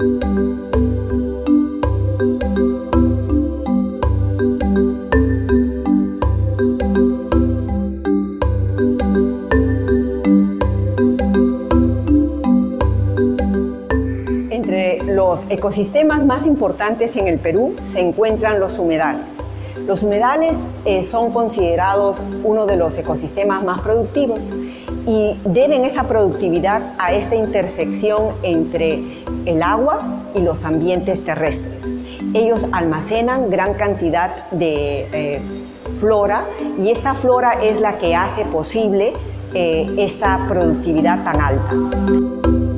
Entre los ecosistemas más importantes en el Perú se encuentran los humedales. Los humedales eh, son considerados uno de los ecosistemas más productivos y deben esa productividad a esta intersección entre el agua y los ambientes terrestres. Ellos almacenan gran cantidad de eh, flora y esta flora es la que hace posible eh, esta productividad tan alta.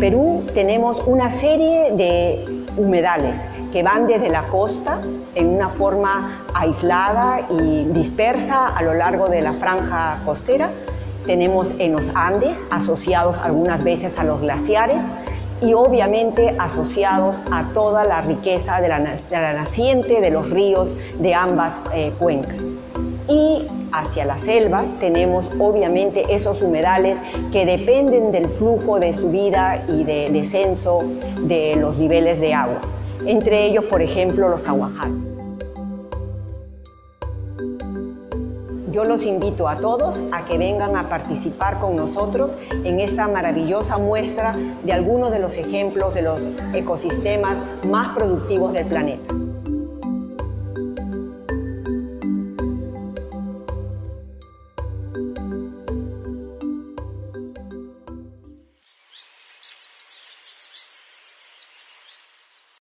Perú tenemos una serie de humedales que van desde la costa en una forma aislada y dispersa a lo largo de la franja costera. Tenemos en los Andes, asociados algunas veces a los glaciares, y obviamente asociados a toda la riqueza de la, naciente de los ríos de ambas eh, cuencas. Y hacia la selva tenemos obviamente esos humedales que dependen del flujo de subida y de descenso de los niveles de agua, entre ellos por ejemplo los aguajales. Yo los invito a todos a que vengan a participar con nosotros en esta maravillosa muestra de algunos de los ejemplos de los ecosistemas más productivos del planeta.